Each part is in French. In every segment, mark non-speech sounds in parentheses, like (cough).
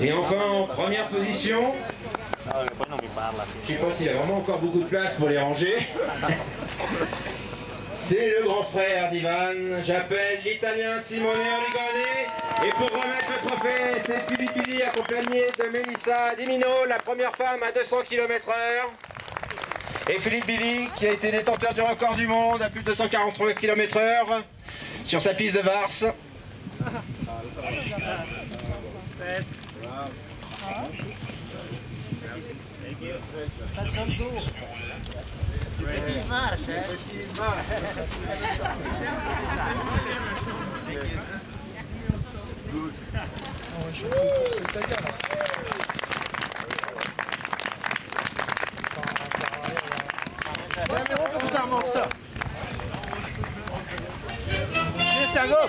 Et enfin, en première position, je sais pas s'il y a vraiment encore beaucoup de place pour les ranger. (laughs) C'est le grand frère d'Ivan. J'appelle l'italien Simone Origoni. Et pour remettre le trophée, c'est Philippini accompagné de Melissa Dimino, la première femme à 200 km/h. Et Philippe Billy, qui a été détenteur du record du monde à plus de 243 km/h sur sa piste de Vars. Faccio un tour. In marcia, eh? Metti in marcia. Good. Oh, je suis c'est ta gueule. Just a go.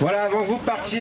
Voilà, avant vous partiez.